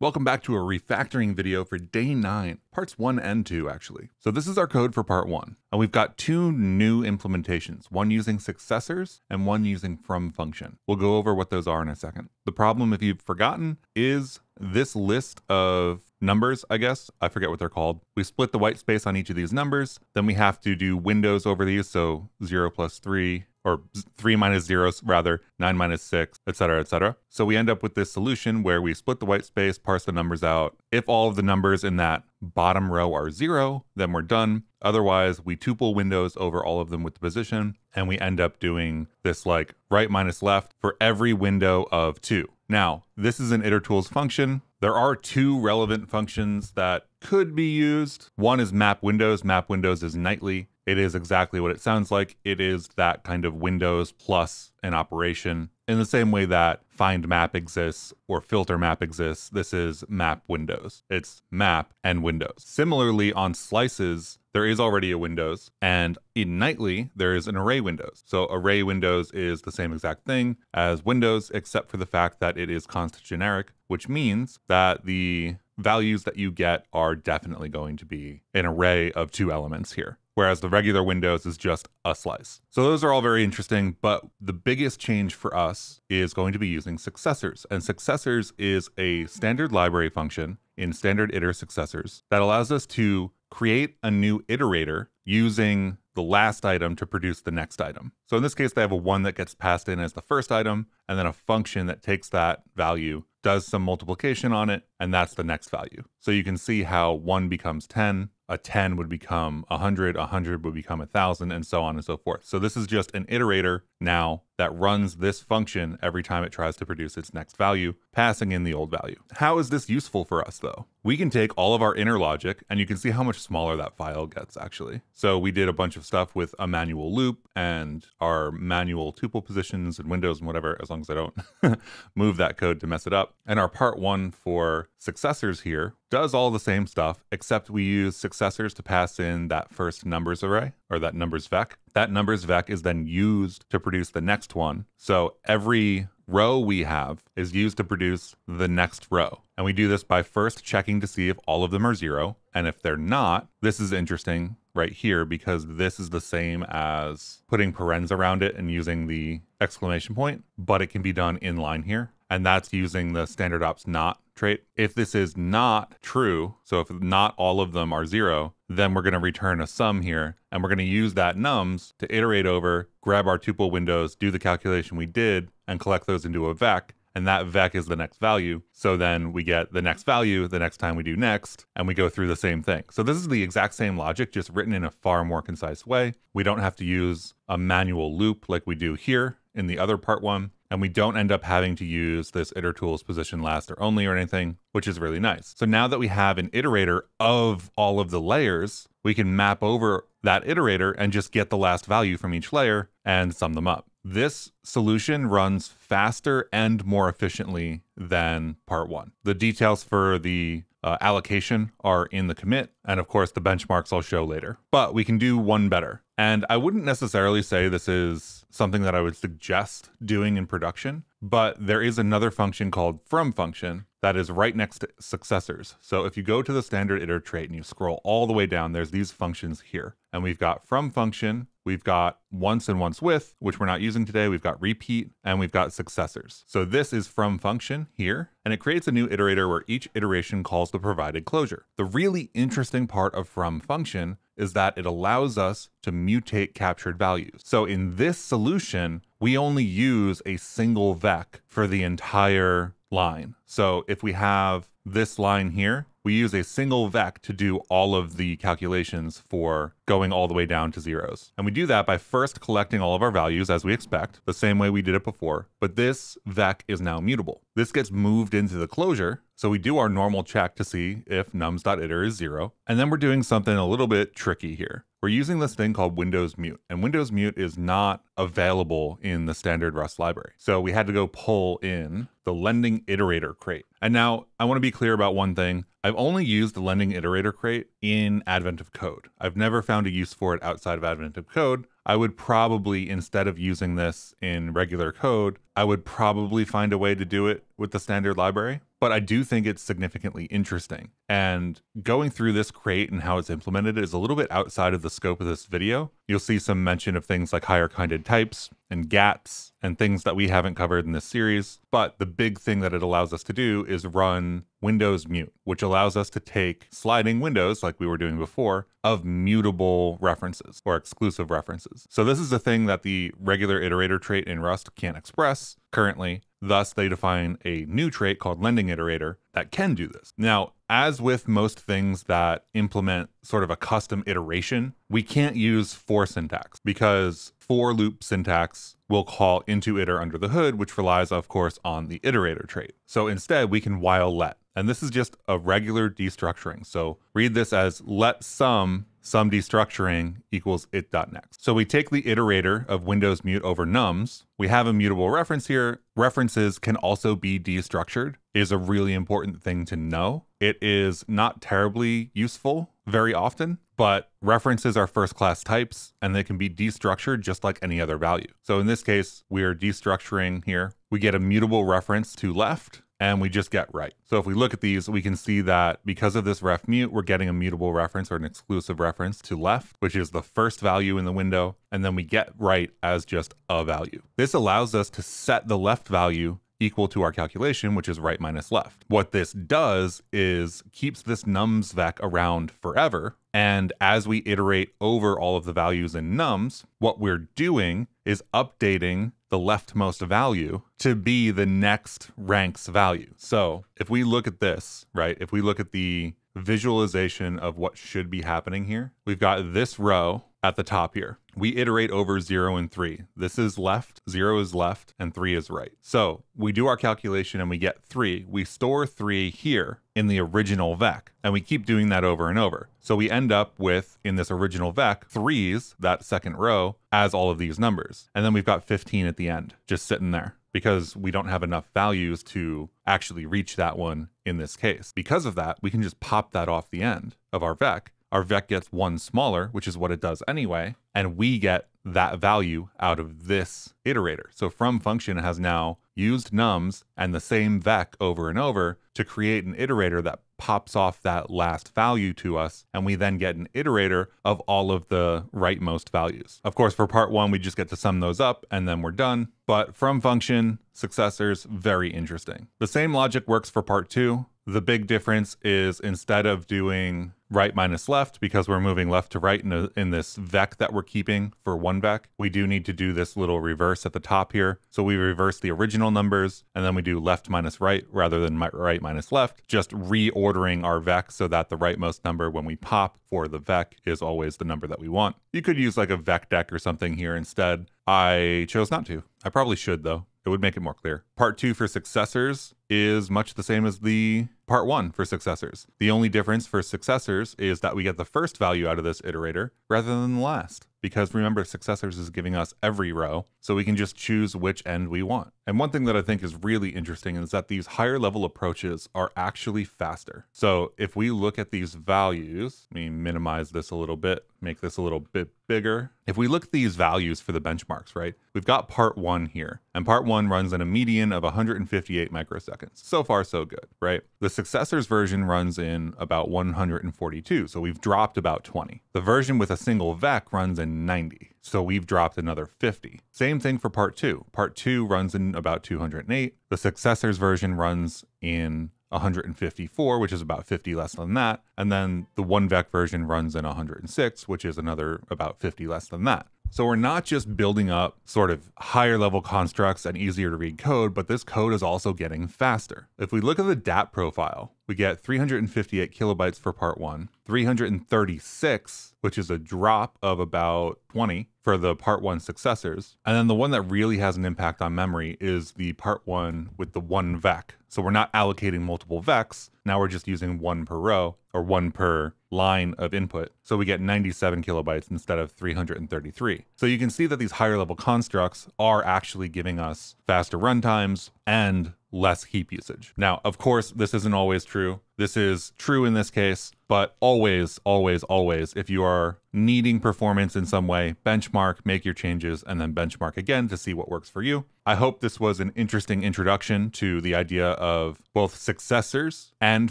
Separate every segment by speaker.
Speaker 1: Welcome back to a refactoring video for day 9, parts 1 and 2 actually. So this is our code for part 1, and we've got two new implementations, one using successors and one using from function. We'll go over what those are in a second. The problem, if you've forgotten, is this list of numbers, I guess, I forget what they're called. We split the white space on each of these numbers, then we have to do windows over these, so 0 plus 3, or 3 minus 0, rather, 9 minus 6, etc., etc. So we end up with this solution where we split the white space, parse the numbers out. If all of the numbers in that bottom row are 0, then we're done. Otherwise, we tuple windows over all of them with the position, and we end up doing this like right minus left for every window of 2. Now, this is an itertools function. There are two relevant functions that could be used. One is map windows. Map windows is nightly. It is exactly what it sounds like. It is that kind of Windows plus an operation. In the same way that find map exists or filter map exists, this is map windows. It's map and windows. Similarly, on slices, there is already a windows, and in nightly, there is an array windows. So array windows is the same exact thing as windows, except for the fact that it is const generic, which means that the values that you get are definitely going to be an array of two elements here whereas the regular Windows is just a slice. So those are all very interesting, but the biggest change for us is going to be using successors. And successors is a standard library function in standard iter successors that allows us to create a new iterator using the last item to produce the next item. So in this case, they have a one that gets passed in as the first item, and then a function that takes that value, does some multiplication on it, and that's the next value. So you can see how one becomes 10, a 10 would become 100, 100 would become 1,000, and so on and so forth. So this is just an iterator now that runs this function every time it tries to produce its next value, passing in the old value. How is this useful for us though? We can take all of our inner logic and you can see how much smaller that file gets actually. So we did a bunch of stuff with a manual loop and our manual tuple positions and windows and whatever, as long as I don't move that code to mess it up. And our part one for successors here does all the same stuff, except we use successors to pass in that first numbers array or that numbers vec. That numbers vec is then used to produce the next one. So every row we have is used to produce the next row. And we do this by first checking to see if all of them are zero. And if they're not, this is interesting right here because this is the same as putting parens around it and using the exclamation point, but it can be done in line here. And that's using the standard ops not trait. If this is not true, so if not all of them are zero, then we're going to return a sum here. And we're going to use that nums to iterate over, grab our tuple windows, do the calculation we did, and collect those into a vec. And that vec is the next value. So then we get the next value the next time we do next, and we go through the same thing. So this is the exact same logic, just written in a far more concise way. We don't have to use a manual loop like we do here in the other part one and we don't end up having to use this itertools position last or only or anything, which is really nice. So now that we have an iterator of all of the layers, we can map over that iterator and just get the last value from each layer and sum them up. This solution runs faster and more efficiently than part one. The details for the uh, allocation are in the commit, and of course the benchmarks I'll show later. But we can do one better. And I wouldn't necessarily say this is something that I would suggest doing in production, but there is another function called from function that is right next to successors. So if you go to the standard iter trait and you scroll all the way down, there's these functions here. And we've got from function, we've got once and once with, which we're not using today, we've got repeat, and we've got successors. So this is from function here, and it creates a new iterator where each iteration calls the provided closure. The really interesting part of from function is that it allows us to mutate captured values. So in this solution, we only use a single vec for the entire line. So if we have this line here, we use a single vec to do all of the calculations for going all the way down to zeros. And we do that by first collecting all of our values as we expect, the same way we did it before, but this vec is now mutable. This gets moved into the closure, so we do our normal check to see if nums.iter is zero, and then we're doing something a little bit tricky here we're using this thing called Windows Mute, and Windows Mute is not available in the standard Rust library. So we had to go pull in the lending iterator crate. And now I want to be clear about one thing. I've only used the lending iterator crate in Advent of Code. I've never found a use for it outside of Advent of Code. I would probably, instead of using this in regular code, I would probably find a way to do it with the standard library, but I do think it's significantly interesting. And going through this crate and how it's implemented is a little bit outside of the scope of this video. You'll see some mention of things like higher kinded types and GATs and things that we haven't covered in this series. But the big thing that it allows us to do is run Windows mute, which allows us to take sliding windows like we were doing before of mutable references or exclusive references. So this is a thing that the regular iterator trait in Rust can't express currently. Thus, they define a new trait called lending iterator that can do this. Now, as with most things that implement sort of a custom iteration, we can't use for syntax because for loop syntax will call into iter under the hood, which relies, of course, on the iterator trait. So instead, we can while let. And this is just a regular destructuring. So read this as let sum sum destructuring equals it.next. So we take the iterator of Windows mute over nums. We have a mutable reference here. References can also be destructured is a really important thing to know. It is not terribly useful very often, but references are first class types and they can be destructured just like any other value. So in this case, we are destructuring here. We get a mutable reference to left and we just get right. So if we look at these, we can see that because of this ref mute, we're getting a mutable reference or an exclusive reference to left, which is the first value in the window, and then we get right as just a value. This allows us to set the left value equal to our calculation, which is right minus left. What this does is keeps this nums vec around forever. And as we iterate over all of the values in nums, what we're doing is updating the leftmost value to be the next rank's value. So if we look at this, right, if we look at the visualization of what should be happening here, we've got this row at the top here. We iterate over zero and three. This is left, zero is left, and three is right. So we do our calculation and we get three. We store three here in the original vec, and we keep doing that over and over. So we end up with, in this original vec, threes, that second row, as all of these numbers. And then we've got 15 at the end, just sitting there because we don't have enough values to actually reach that one in this case. Because of that, we can just pop that off the end of our vec our vec gets one smaller, which is what it does anyway, and we get that value out of this iterator. So from function has now used nums and the same vec over and over to create an iterator that pops off that last value to us, and we then get an iterator of all of the rightmost values. Of course, for part one, we just get to sum those up and then we're done. But from function, successors, very interesting. The same logic works for part two. The big difference is instead of doing right minus left because we're moving left to right in, a, in this vec that we're keeping for one vec, we do need to do this little reverse at the top here. So we reverse the original numbers and then we do left minus right rather than right minus left, just reordering our vec so that the rightmost number when we pop for the vec is always the number that we want. You could use like a VecDeque or something here instead. I chose not to. I probably should though. It would make it more clear. Part two for successors is much the same as the part one for successors. The only difference for successors is that we get the first value out of this iterator rather than the last. Because remember, successors is giving us every row, so we can just choose which end we want. And one thing that I think is really interesting is that these higher level approaches are actually faster. So if we look at these values, let me minimize this a little bit, make this a little bit bigger. If we look at these values for the benchmarks, right, we've got part one here, and part one runs in a median of 158 microseconds. So far, so good, right? The successors version runs in about 142, so we've dropped about 20. The version with a single VEC runs in 90, so we've dropped another 50. Same thing for part two. Part two runs in about 208. The successors version runs in 154, which is about 50 less than that. And then the one vec version runs in 106, which is another about 50 less than that. So we're not just building up sort of higher level constructs and easier to read code, but this code is also getting faster. If we look at the DHAT profile, we get 358 kilobytes for part one, 336, which is a drop of about 20 for the part one successors. And then the one that really has an impact on memory is the part one with the one vec. So we're not allocating multiple vecs. Now we're just using one per row or one per line of input. So we get 97 kilobytes instead of 333. So you can see that these higher level constructs are actually giving us faster runtimes and less heap usage. Now, of course, this isn't always true. This is true in this case, but always, always, always, if you are needing performance in some way, benchmark, make your changes, and then benchmark again to see what works for you. I hope this was an interesting introduction to the idea of both successors and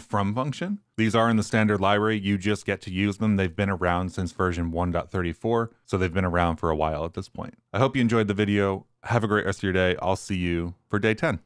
Speaker 1: from function. These are in the standard library. You just get to use them. They've been around since version 1.34, so they've been around for a while at this point. I hope you enjoyed the video. Have a great rest of your day. I'll see you for day 10.